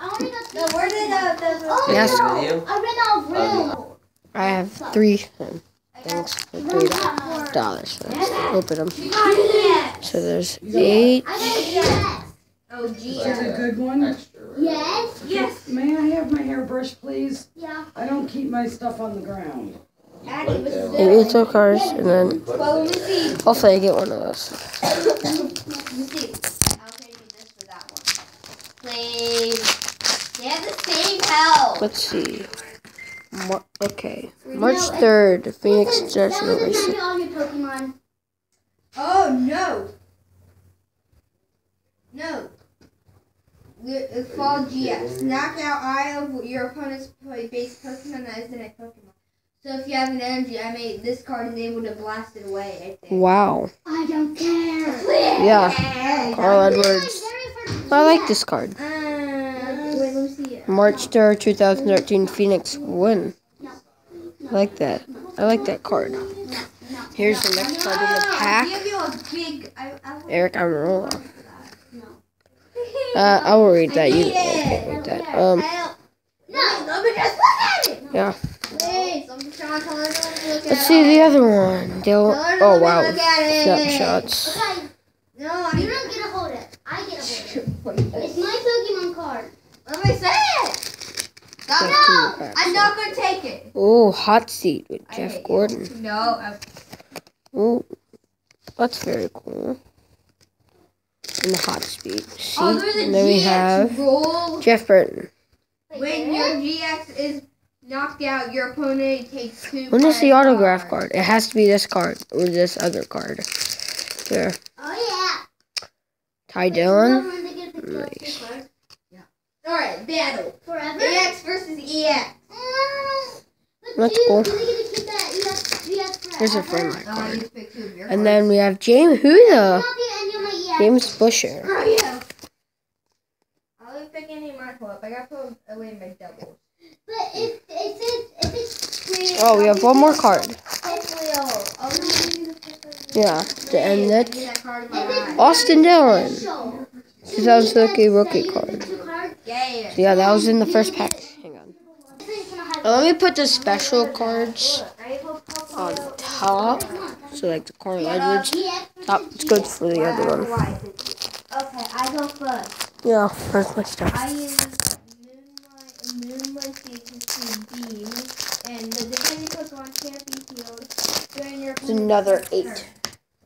I only got No, where did uh, the, the Oh Yes. no! I ran out of room. I have three um, things for three dollars. Let's open them. So there's eight. I got a yes. Oh, G. Is it a good one? Extra. right? Yes. Yes. May I have my hairbrush, please? Yeah. I don't keep my stuff on the ground. Addie was Right there. Eight eight cards, and then Well, let me see. hopefully I get one of those. Let me see. I'll trade you this for that one. Please. They have the same health. Let's see. Mar- okay, March third, Phoenix Listen, that was Generation. to all your Pokemon. Oh no. No. It's Fall GX. Knock out eye of your opponent's play base Pokemon that is the next Pokemon. So if you have an energy, I mean this card is able to blast it away. I think. Wow. I don't care. Yeah, Carl Edwards. I like this card. Uh, wait, let me see it. March third, two thousand thirteen, Phoenix win. I like that. I like that card. Here's the next card in the pack. Aric Almirola. Uh, I will read that. You okay, read that. Um, yeah. Let's see the other one. To oh wow, snapshots. Okay, No, you I don't get to hold it. I get to hold it. It's my Pokemon card. Let me say it. Stop. Got No. I'm not gonna take it. Oh, hot seat with I Jeff hate you. Gordon. No. I, Oh, that's very cool. And the hot seat. See, oh, there's a and then we have roll. Jeff Burton. When your GX is knocked out, your opponent takes two. When is the autograph card? It has to be this card or this other card. There. Oh yeah. Ty. Dillon. Remember to get a picture of Nice. Your card? All right, battle. Forever. EX versus EX. Uh, but That's do you cool. really get to keep that EX, EX forever? Here's a friend my Oh, I card. need to pick two of your And then we have James. Who the? Not the end of my EX. James Buescher. Screw you. I'll even pick any of my pull up. I got put away my doubles. But if if it's if it's Oh, we have one more card. Hopefully, I'll. I'll give you the. Yeah, to end Please, it. need that card in my if it's eye. Austin Dillon. special, 2013 rookie card. Yeah. Yeah, that was in the first pack. Hang on. it's Uh, let me put the special cards I on top. So like the Carl Edwards. Top. It's good for the other one. Okay, I go first. Yeah, where's my stuff? I use Moonlight, Moonlight Season Beam, and the defending Pokemon can't be healed during your There's another eight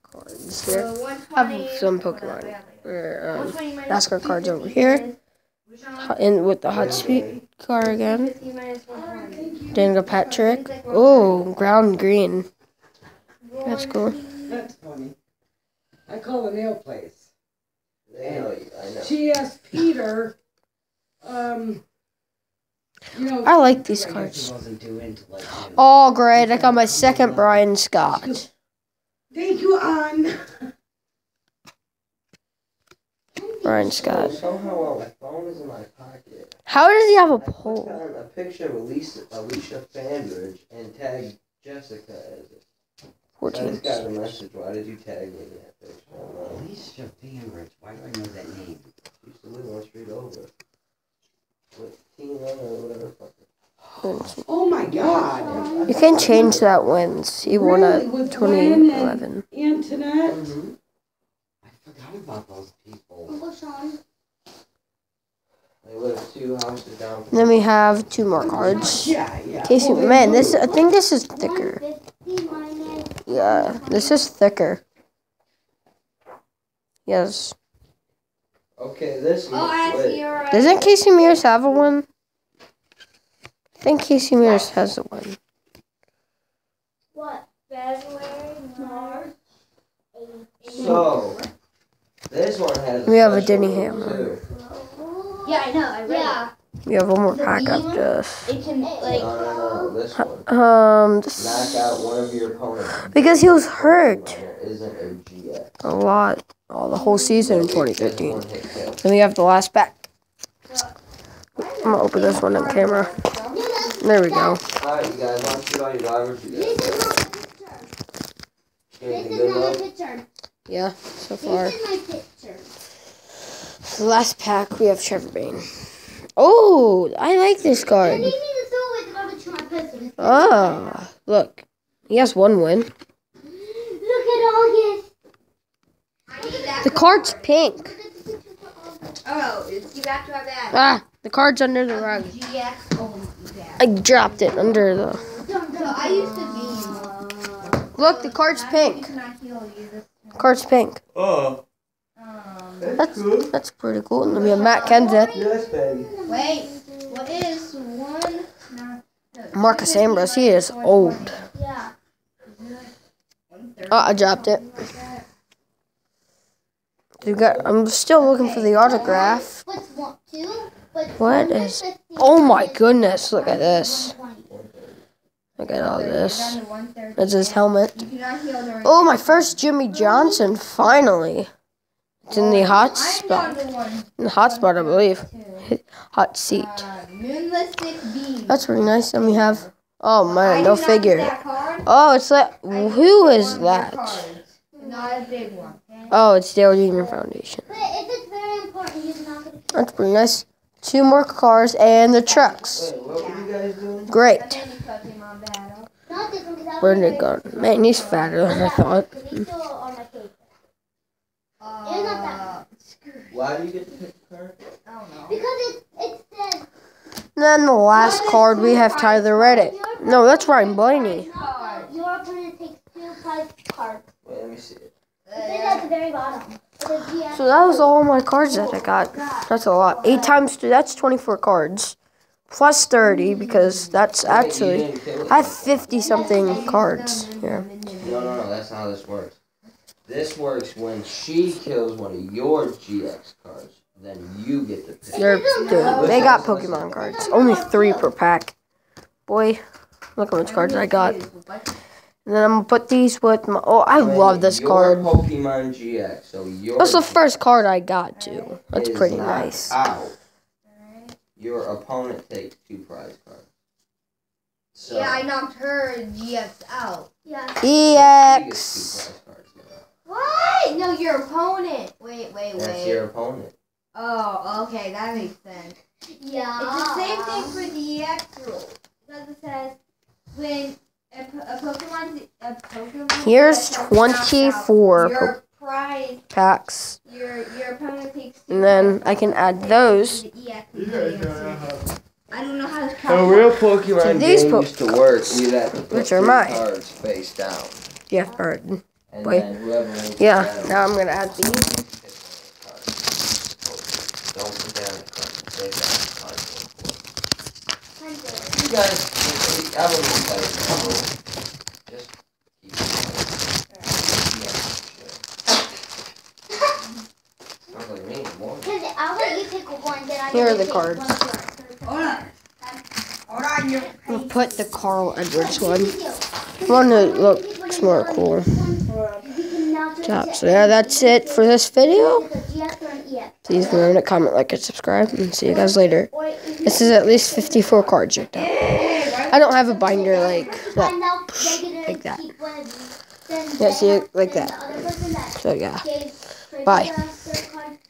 cards here. So 120 Have some Pokemon. Or, um, NASCAR cards over here. Minus- hot- in with the hot speed car again. 250 minus 120. Daniel Patrick. Oh, ground green. That's cool. That's funny. I call the nail place. I know. She asked Peter, um, you know. I like these cards. he wasn't too into like. Oh, great! I got my second Brian Scott. Brian Scott. Somehow my phone is in my pocket. How does he have a I put pole? down a picture of Alicia, Alicia Fanbridge and tagged Jessica as it. So I 14. just got a message. Why did you tag me in that picture? Alicia Fanbridge. Why do I know that name? she used to live one street over. With Tina or whatever. fuck it. Oh my God. You can change that wins. He won Really? at With Glenn and 2011. Antoinette. Mhm. I forgot about those people. Uncle Sean. They live two houses down. Then we have two more cards. Yeah, yeah. Casey, man, this I think this is thicker. Yeah, this is thicker. Yes. Okay, this Oh, one. I wait. see. You're right. Doesn't Casey Mears have a one? I think Casey Mears has a one. What? February, March. So, this one has. We have a Denny rule, Hammer. Yeah, I know. I read Yeah. We have one more pack after this. it. It can like. No, no, no, this one. Um, Knock out one of your opponents. because he was hurt a lot, all the whole season in Just 2013. one hit kill. Then we have the last pack. I'm gonna open this one on camera. There we go. Alright, you guys want to shoot all your drivers? You This guys is my This is my picture. Yeah, so far. This is my picture. The last pack, we have Trevor Bayne. Oh, I like this card. need me to throw away the garbage to my. Ah, look. He has one win. Look at August. I. The card's pink. Oh, it's you back to my bag. Ah, the card's under the rug. GX only bag. I dropped it under the. So I used to be. Look, the card's pink. cannot heal you this. Card's pink. Oh, that's That's good. that's pretty cool. And we have Matt Kenseth, Yes, baby. wait. What is one? No, no, Marcus two fifty Ambrose. He is old. Yeah. Oh, I dropped it. Like. You got. I'm still looking for the autograph. What's one, two? But What is- Oh my goodness! Look at this. Look at all this. Down to 130. That's his helmet. You cannot heal during- Oh, my first Jimmie Johnson. Finally. It's in the hot I'm spot. down to one. In the hot spot, I believe. Hot seat. Uh, Moonlistic Beam. That's pretty nice. And we have. Oh man, no figure. Oh, it's like. I Who get is one of your that? Not a big one. Oh, it's Dale Junior Foundation. But if it's very important, you're not gonna. That's pretty nice. Two more cars and the trucks. Wait, what were you guys doing? Great. And then you Pokemon battle. Not different because I Where did it go? Man, he's fatter than I thought. He's still on my case. Uh, screw. Why do you get to pick the card? I don't know. Because it it said. Then the last card we have Tyler Reddick. No, that's Ryan Blaney. Your opponent takes two prize cards. Wait, let me see it. It at the very bottom. It says GX. So that was all my cards that I got. That's a lot. Eight times two. That's 24 cards. Plus 30 because that's actually. didn't kill it? I have 50 something cards here. No, no, no, that's not how this works. This works when she kills one of your GX cards. Then you get to pick. They're, dude, they got Pokemon cards. Only three per pack. Boy, look how much cards I got. And then I'm gonna put these with my. Oh, I When love this your card. Pokemon GX. So your. That's the first card I got too. That's pretty nice. Out. Your opponent takes two prize cards. So Yeah, I knocked her GX out. Yeah. she EX. gets two prize cards. now. What? No, your opponent. Wait, wait, wait. That's your opponent. Oh, okay, that makes sense. Yeah. It's the same thing for the EX rule. Because it says when a, a Pokemon, a Pokemon. Here's gets knocked out, 24 Your Packs. your your opponent takes. two And then I can add those. The EX and the EX. I don't know how to A count. real Pokemon So these game used to work. You'd have to put Which are mine. cards face down. Jeff Burton. And Wait. then whoever wins the Yeah, battle now I'm gonna add these. gets to pick one of the cards. Don't put down the card. Face down the card. You guys, I wouldn't play Just keep it. Sounds like me more. I'll let you pick one, then I Here are the cards. one of yours. Hold on. Hold on, you. I'll put the Carl Edwards one. One that looks more cool. So yeah, that's it for this video. Please remember to comment, like, and subscribe, and see you guys later. This is at least 54 cards right now. I don't have a binder like that. like that. Yeah, see like that. So yeah. Bye.